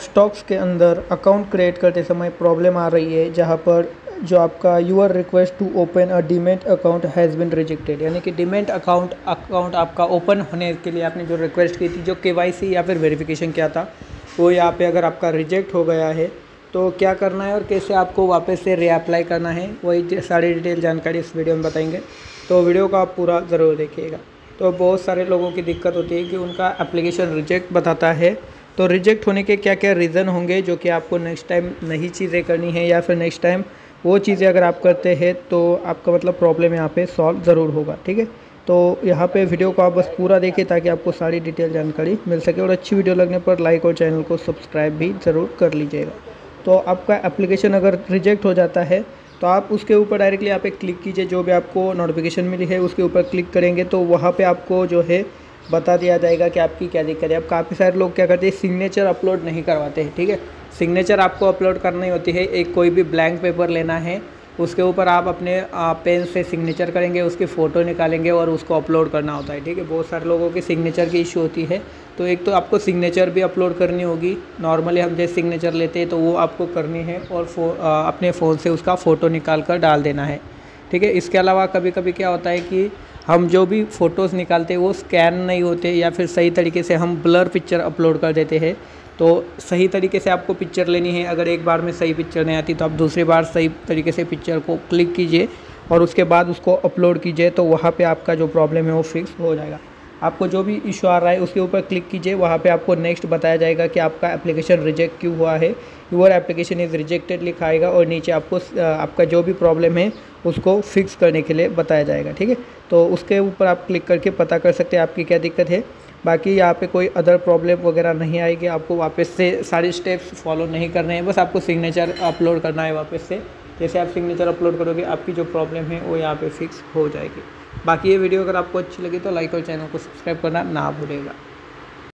Stocks के अंदर account create करते समय प्रॉब्लम आ रही है, जहाँ पर जो आपका your request to open a demat account has been rejected यानी कि डीमेंट अकाउंट अकाउंट आपका ओपन होने के लिए आपने जो रिक्वेस्ट की थी, जो के या फिर वेरिफिकेशन किया था, वो यहाँ पे अगर आपका रिजेक्ट हो गया है तो क्या करना है और कैसे आपको वापस से रीअप्लाई करना है, वही सारी डिटेल जानकारी इस वीडियो में बताएँगे। तो वीडियो को आप पूरा ज़रूर देखिएगा। तो बहुत सारे लोगों की दिक्कत होती है कि उनका एप्लीकेशन रिजेक्ट बताता है तो रिजेक्ट होने के क्या क्या रीज़न होंगे जो कि आपको नेक्स्ट टाइम नई चीज़ें करनी है या फिर नेक्स्ट टाइम वो चीज़ें अगर आप करते हैं तो आपका मतलब प्रॉब्लम यहाँ पे सॉल्व ज़रूर होगा, ठीक है? तो यहाँ पे वीडियो को आप बस पूरा देखें ताकि आपको सारी डिटेल जानकारी मिल सके और अच्छी वीडियो लगने पर लाइक और चैनल को सब्सक्राइब भी ज़रूर कर लीजिएगा। तो आपका एप्लीकेशन अगर रिजेक्ट हो जाता है तो आप उसके ऊपर डायरेक्टली यहाँ पे क्लिक कीजिए, जो भी आपको नोटिफिकेशन मिली है, उसके ऊपर क्लिक करेंगे तो वहाँ पे आपको जो है बता दिया जाएगा कि आपकी क्या दिक्कत है। अब काफ़ी सारे लोग क्या करते हैं सिग्नेचर अपलोड नहीं करवाते हैं ठीक है? सिग्नेचर आपको अपलोड करनी होती है। एक कोई भी ब्लैंक पेपर लेना है उसके ऊपर आप अपने पेन से सिग्नेचर करेंगे उसकी फ़ोटो निकालेंगे और उसको अपलोड करना होता है ठीक है? बहुत सारे लोगों की सिग्नेचर की इशू होती है। तो एक तो आपको सिग्नेचर भी अपलोड करनी होगी। नॉर्मली हम जैसे सिग्नेचर लेते हैं तो वो आपको करनी है और फो, आ, अपने फ़ोन से उसका फ़ोटो निकाल कर डाल देना है ठीक है? इसके अलावा कभी कभी क्या होता है कि हम जो भी फ़ोटोज़ निकालते हैं, वो स्कैन नहीं होते या फिर सही तरीके से हम ब्लर पिक्चर अपलोड कर देते हैं। तो सही तरीके से आपको पिक्चर लेनी है। अगर एक बार में सही पिक्चर नहीं आती तो आप दूसरी बार सही तरीके से पिक्चर को क्लिक कीजिए और उसके बाद उसको अपलोड कीजिए तो वहाँ पे आपका जो प्रॉब्लम है, वो फिक्स हो जाएगा। आपको जो भी इशू आ रहा है, उसके ऊपर क्लिक कीजिए। वहाँ पे आपको नेक्स्ट बताया जाएगा कि आपका एप्लीकेशन रिजेक्ट क्यों हुआ है। यूर एप्लीकेशन इज़ रिजेक्टेड लिखाएगा और नीचे आपको आपका जो भी प्रॉब्लम है, उसको फिक्स करने के लिए बताया जाएगा, ठीक है? तो उसके ऊपर आप क्लिक करके पता कर सकते हैं आपकी क्या दिक्कत है। बाकी यहाँ पे कोई अदर प्रॉब्लम वगैरह नहीं आएगी। आपको वापस से सारे स्टेप्स फॉलो नहीं करने हैं। बस आपको सिग्नेचर अपलोड करना है वापस से। जैसे आप सिग्नेचर अपलोड करोगे, आपकी जो प्रॉब्लम है, वो यहाँ पे फिक्स हो जाएगी। बाकी ये वीडियो अगर आपको अच्छी लगी तो लाइक और चैनल को सब्सक्राइब करना ना भूलेगा।